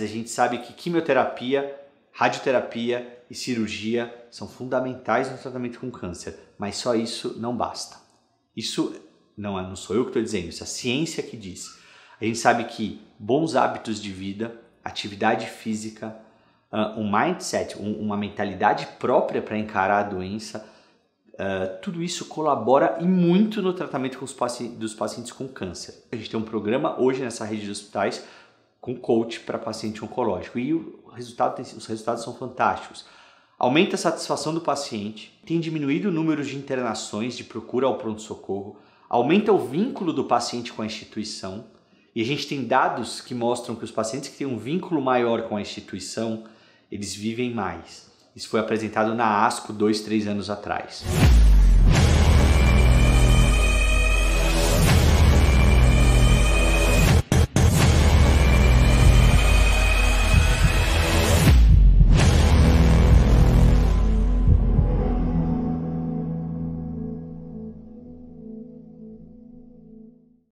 gente sabe que quimioterapia, radioterapia e cirurgia são fundamentais no tratamento com câncer, mas só isso não basta. Isso não, é, não sou eu que estou dizendo, isso é a ciência que diz. A gente sabe que bons hábitos de vida, atividade física, uh, um mindset, um, uma mentalidade própria para encarar a doença, uh, tudo isso colabora e muito no tratamento dos pacientes com câncer. A gente tem um programa hoje nessa rede de hospitais com coach para paciente oncológico e o resultado tem, os resultados são fantásticos. Aumenta a satisfação do paciente, tem diminuído o número de internações de procura ao pronto-socorro, aumenta o vínculo do paciente com a instituição. E a gente tem dados que mostram que os pacientes que têm um vínculo maior com a instituição, eles vivem mais. Isso foi apresentado na ASCO dois, três anos atrás.